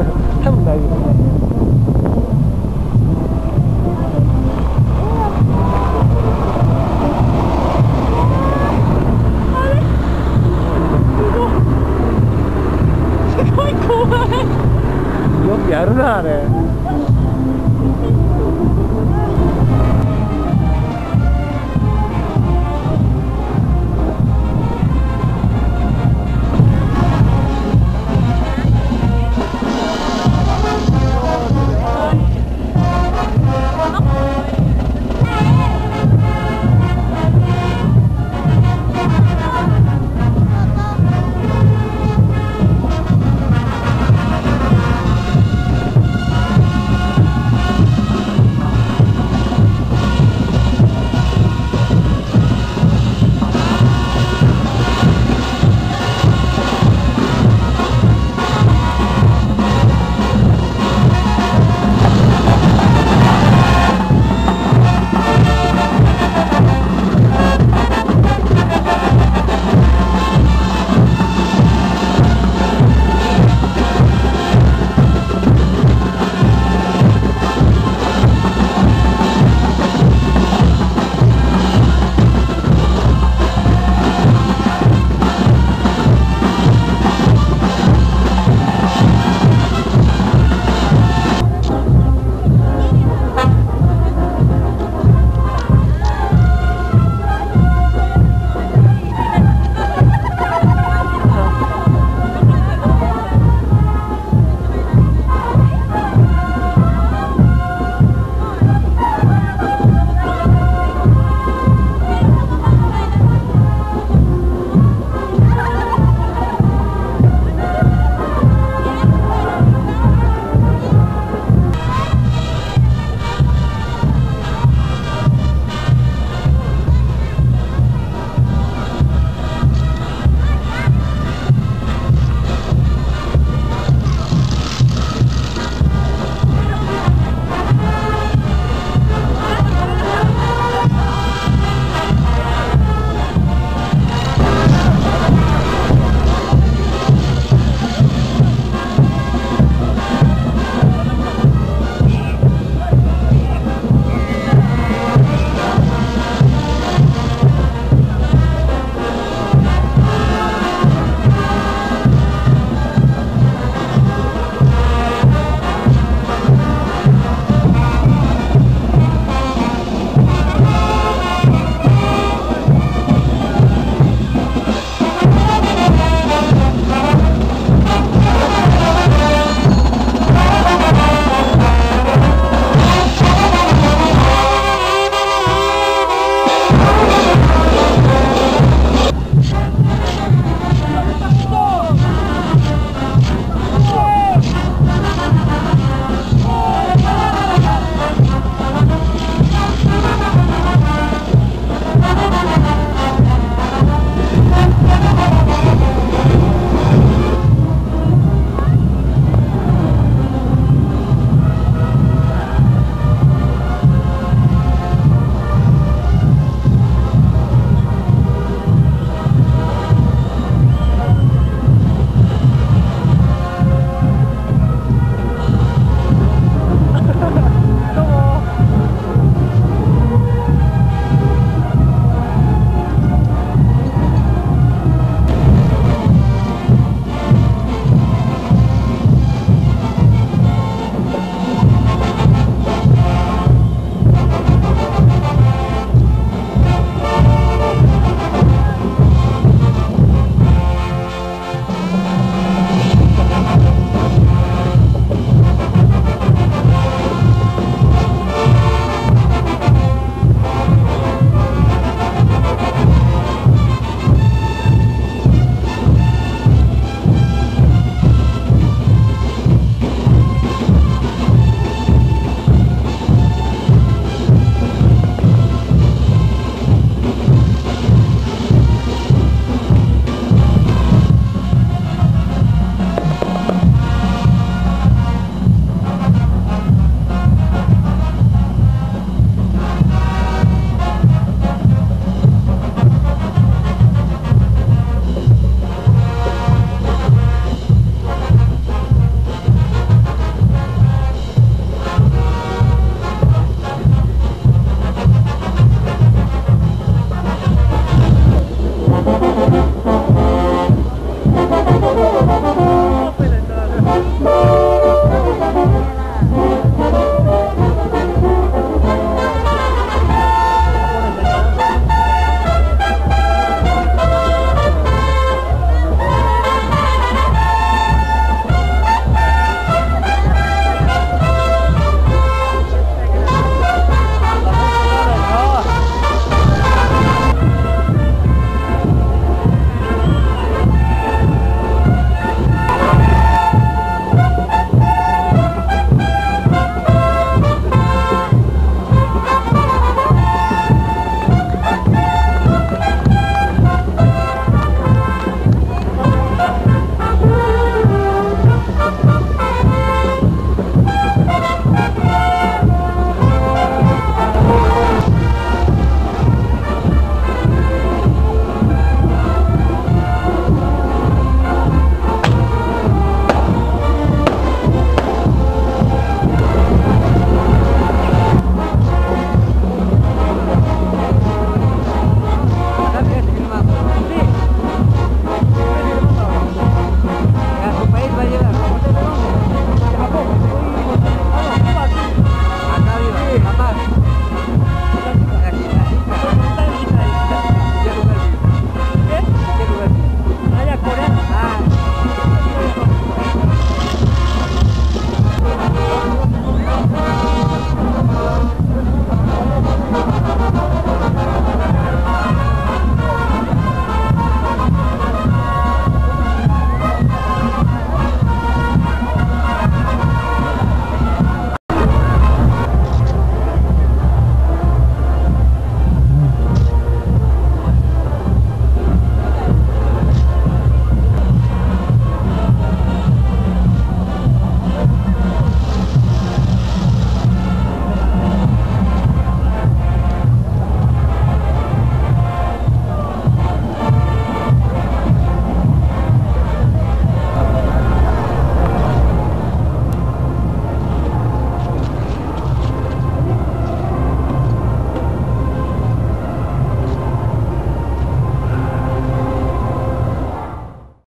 하면 다행이다. 야르나네.